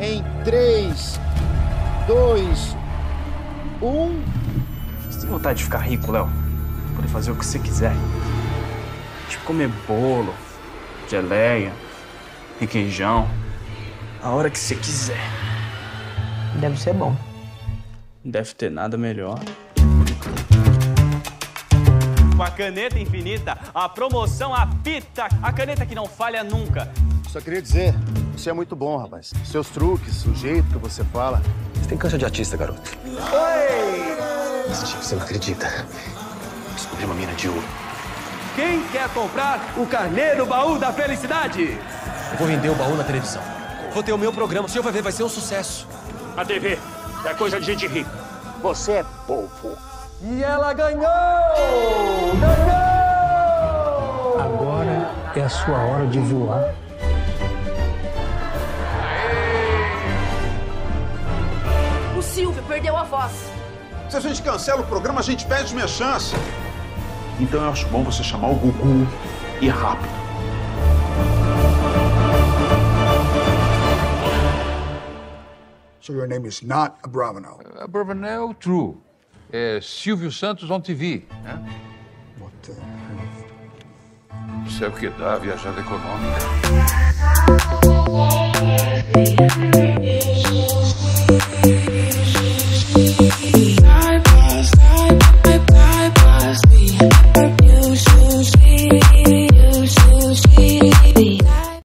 em 3, 2, 1. Você tem vontade de ficar rico, Léo? Poder fazer o que você quiser. Tipo comer bolo, geleia, requeijão. A hora que você quiser. Deve ser bom. Não deve ter nada melhor. Com a caneta infinita, a promoção apita. A caneta que não falha nunca. Só queria dizer, você é muito bom, rapaz. Seus truques, o jeito que você fala. Você tem cancha de artista, garoto. Oi! Você não acredita. Descobri uma mina de ouro. Quem quer comprar o carneiro baú da felicidade? Eu vou vender o baú na televisão. Vou ter o meu programa, o senhor vai ver, vai ser um sucesso. A TV é coisa de gente rica. Você é povo. E ela ganhou! Ganhou! Agora é a sua hora de voar. O Silvio perdeu a voz. Se a gente cancela o programa, a gente perde minha chance. Então eu acho bom você chamar o Gugu e rápido. So your name is not Abravanel. Abravanel, true. É Silvio Santos on TV. Né? Isso é o que dá a viajada econômica.